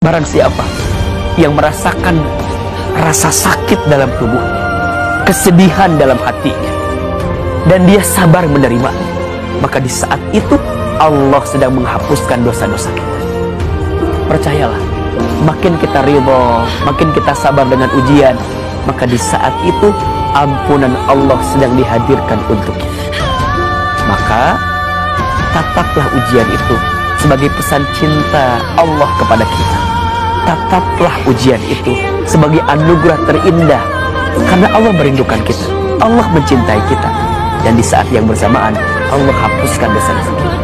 Barang siapa yang merasakan rasa sakit dalam tubuhnya, kesedihan dalam hatinya, dan dia sabar menerima, maka di saat itu Allah sedang menghapuskan dosa-dosa kita. Percayalah, makin kita ridho, makin kita sabar dengan ujian, maka di saat itu ampunan Allah sedang dihadirkan untuk kita. Maka tataplah ujian itu sebagai pesan cinta Allah kepada kita. Tataplah ujian itu sebagai anugerah terindah karena Allah merindukan kita. Allah mencintai kita dan di saat yang bersamaan Allah hapuskan dosa-dosa kita.